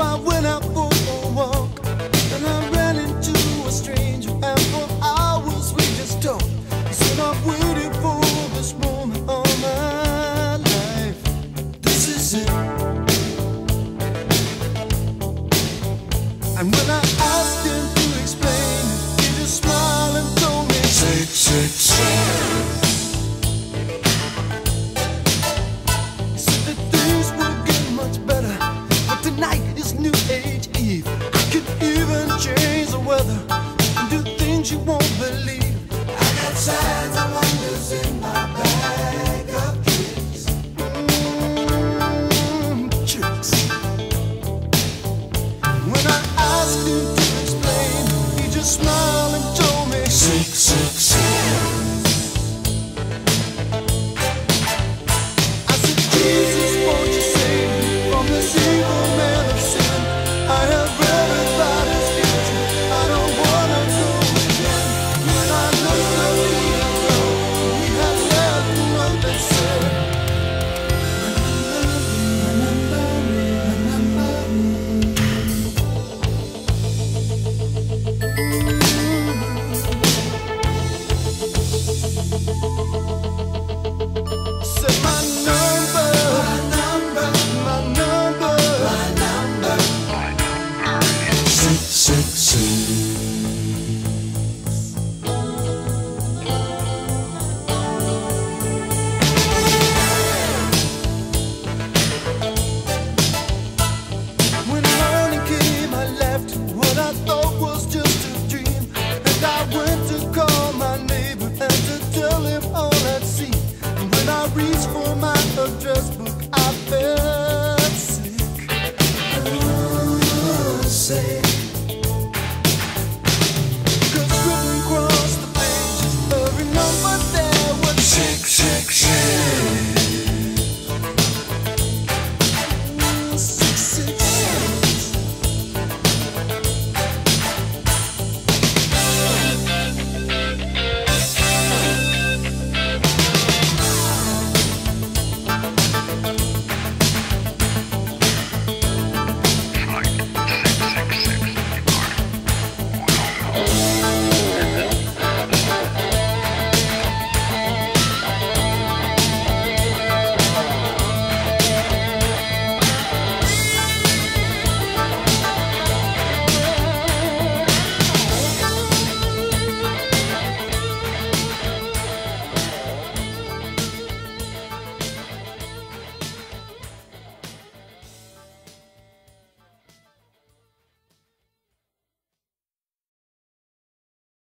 what